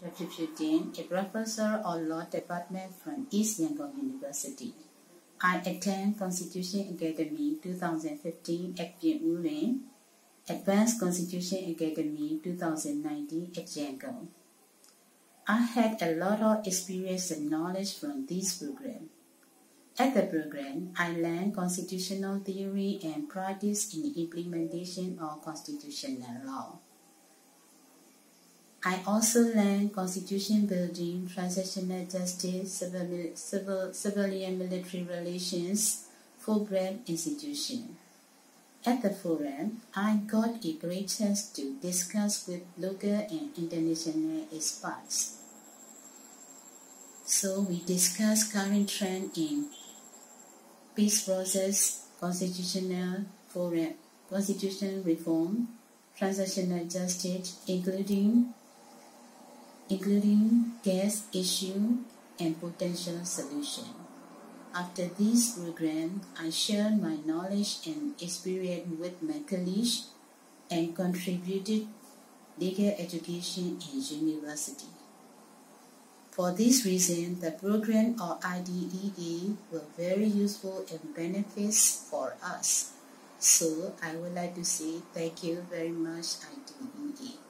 Dr. Putin, a professor of law department from East Yangon University. I attend Constitution Academy 2015 at Piet Advanced Constitution Academy 2019 at Yangon. I had a lot of experience and knowledge from this program. At the program, I learned constitutional theory and practice in the implementation of constitutional law. I also learned constitution building, transitional justice, civil, civil, civilian military relations, Fulbright institution. At the forum, I got a great chance to discuss with local and international experts. So we discussed current trend in peace process, constitutional forum, constitutional reform, transitional justice, including including gas issue and potential solution. After this program, I shared my knowledge and experience with my colleagues and contributed legal education in university. For this reason, the program or IDEA were very useful and benefits for us. So I would like to say thank you very much IDEA.